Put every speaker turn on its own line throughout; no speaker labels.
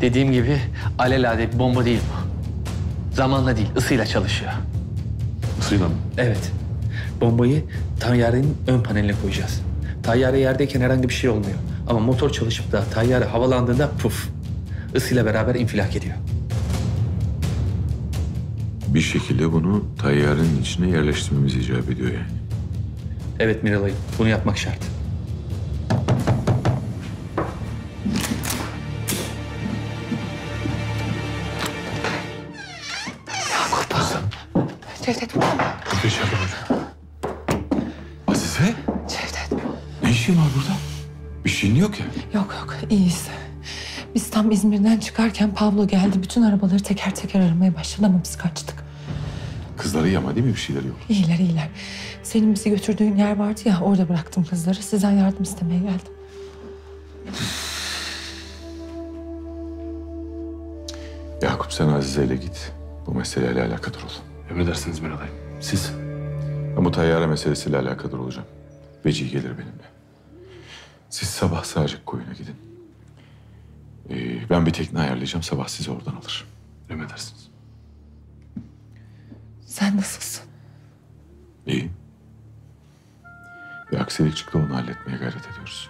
Dediğim gibi alelade bir bomba değil bu. Zamanla değil, ısıyla çalışıyor.
Isıyla mı?
Evet. Bombayı tayyarenin ön paneline koyacağız. Tayyare yerdeyken herhangi bir şey olmuyor. Ama motor çalışıp da tayyare havalandığında puf, ısıyla beraber infilak ediyor.
Bir şekilde bunu tayyarenin içine yerleştirmemiz icap ediyor yani.
Evet Miralay'ım, bunu yapmak şart.
Cevdet burada mı?
Burada içeride hocam. Azize,
Cevdet.
ne işin var burada? Bir şeyin yok ya.
Yok yok iyiyiz. Biz tam İzmir'den çıkarken Pablo geldi. Bütün arabaları teker teker aramaya başladı ama biz kaçtık.
Kızları iyi ama değil mi? Bir şeyleri yok.
İyiler iyiler. Senin bizi götürdüğün yer vardı ya orada bıraktım kızları. Sizden yardım istemeye geldim.
Yakup sen Azize ile git. Bu meseleyle alakadar ol.
Emredersiniz Miralay. Siz?
Ben bu tayyare meselesiyle alakadar olacağım. Veci gelir benimle. Siz sabah Sağcık koyuna gidin. Ee, ben bir tekne ayarlayacağım. Sabah sizi oradan alır.
Emredersiniz.
Sen nasılsın?
İyi. Bir aksilik çıktı onu halletmeye gayret ediyoruz.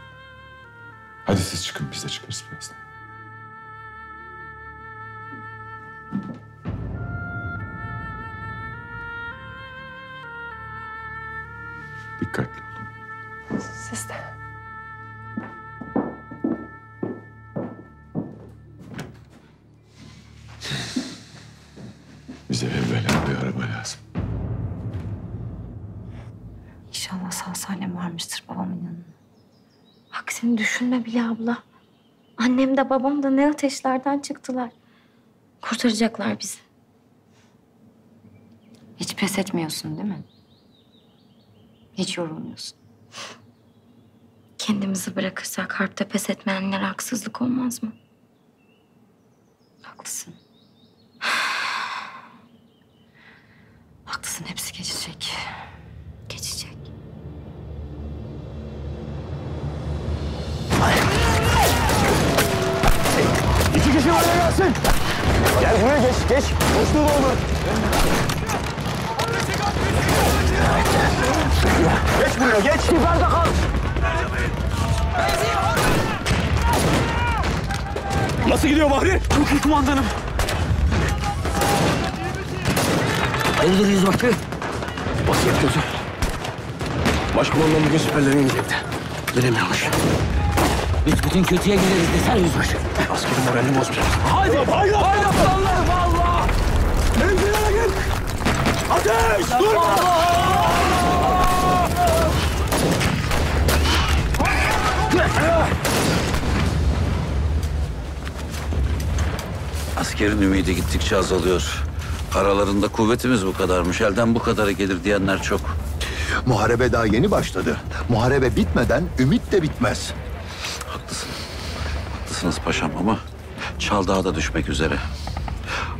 Hadi siz çıkın biz de çıkarız birazdan. Bize evvela bir araba lazım.
İnşallah sağ salim varmıştır babamın yanına. Aksini düşünme bile abla. Annem de babam da ne ateşlerden çıktılar. Kurtaracaklar bizi. Hiç pes etmiyorsun değil mi? Hiç yorulmuyorsun. Kendimizi bırakırsak harpte pes etmeyenlere haksızlık olmaz mı? Haklısın.
Gelsin. Gel buraya geç, geç. Boşluğu doldur. Geç buraya, geç. Siperde kal. Nasıl gidiyor Bahri? Çok iyi kumandanım. Hayırdır yüzbaşı? Vasiyet gözü. Başkumandan bugün siperlere inecekti. Gelemiyormuş. Biz bütün kötüye gideriz desene yüzbaşı. Askerin moralini bozmayalım. Haydi! Haydi! Haydi aslanlarım Allah! Menzilere git! Ateş! Durma!
Askerin ümidi gittikçe azalıyor. Aralarında kuvvetimiz bu kadarmış. Elden bu kadara gelir diyenler çok.
Muharebe daha yeni başladı. Muharebe bitmeden ümit de bitmez.
Haklısın. Haklısınız paşam ama Çaldağ da düşmek üzere.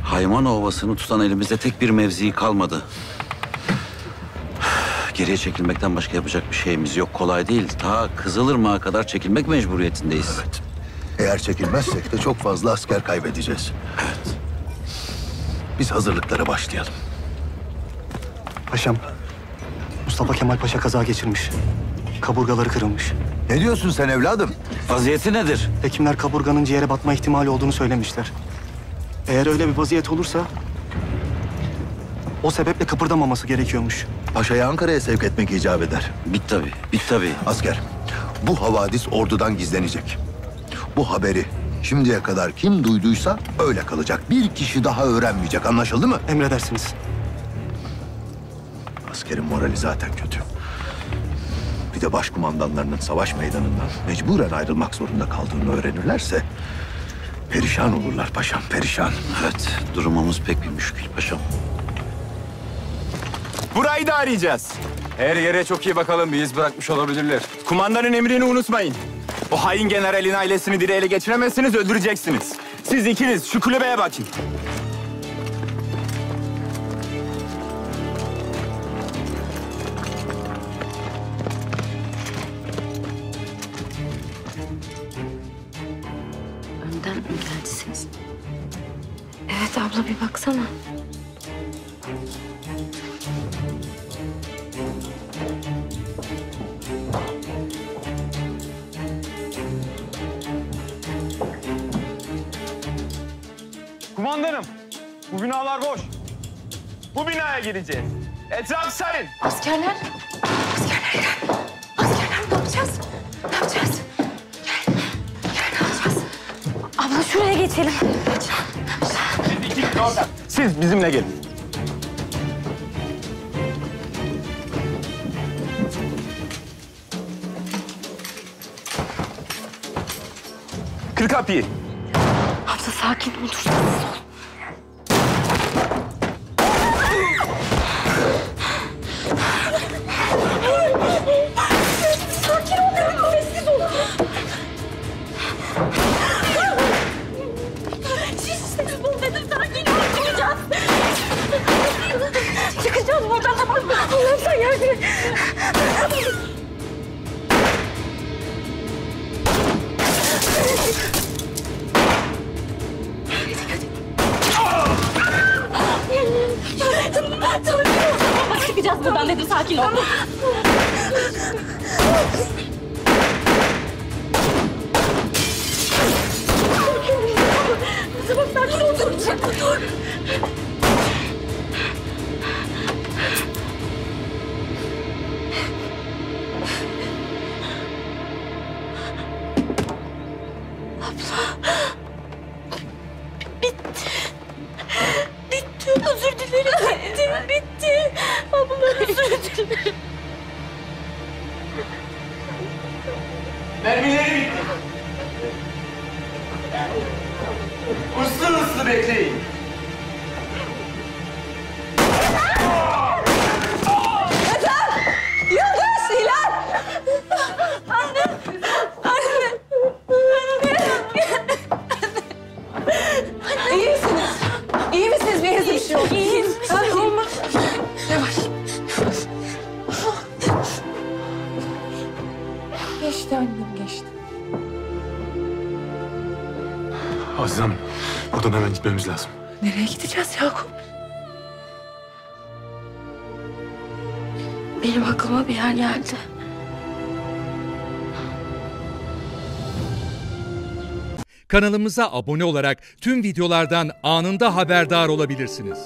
Hayman Ovası'nı tutan elimizde tek bir mevzi kalmadı. Geriye çekilmekten başka yapacak bir şeyimiz yok. Kolay değil. Ta Kızılırmak'a kadar çekilmek mecburiyetindeyiz.
Evet. Eğer çekilmezsek de çok fazla asker kaybedeceğiz.
Evet.
Biz hazırlıklara başlayalım.
Paşam, Mustafa Kemal Paşa kaza geçirmiş. Kaburgaları kırılmış.
Ne diyorsun sen evladım?
Vaziyeti nedir?
Hekimler kaburganın ciğere batma ihtimali olduğunu söylemişler. Eğer öyle bir vaziyet olursa... ...o sebeple kıpırdamaması gerekiyormuş.
Paşa'yı Ankara'ya sevk etmek icap eder.
Bit tabii. Bit tabii.
Asker, bu havadis ordudan gizlenecek. Bu haberi şimdiye kadar kim duyduysa öyle kalacak. Bir kişi daha öğrenmeyecek. Anlaşıldı mı?
Emredersiniz.
Askerin morali zaten kötü. Bir de başkumandanlarının savaş meydanından mecburen ayrılmak zorunda kaldığını öğrenirlerse... ...perişan olurlar paşam, perişan.
Evet. Durumumuz pek bir müşkül paşam.
Burayı da arayacağız. Her yere çok iyi bakalım. Bir iz bırakmış olabilirler. Kumandanın emrini unutmayın. O hain generalin ailesini diri ele geçiremezsiniz, öldüreceksiniz. Siz ikiniz şu kulübeye bakın.
Evet abla bir baksana.
Kumandanım, bu binalar boş. Bu binaya gireceğiz. Etraf serin.
Askerler. Askerler gel. Askerler ne yapacağız? Ne yapacağız? Gel. Gel ne yapacağız?
Abla şuraya geçelim.
İkiniz orada. Siz bizimle gelin. Kır kapıyı.
Abla sakin ol Çıkacağız buradan dedim sakin ol. Tamam sakin ol. Dur, dur. Özür dilerim. Bitti. Bitti. Abla özür dilerim.
Mermileri bitti. Uslu uslu bekleyin.
Aziz Hanım, buradan hemen gitmemiz lazım.
Nereye gideceğiz Yakup?
Benim aklıma bir yer geldi.
Kanalımıza abone olarak tüm videolardan anında haberdar olabilirsiniz.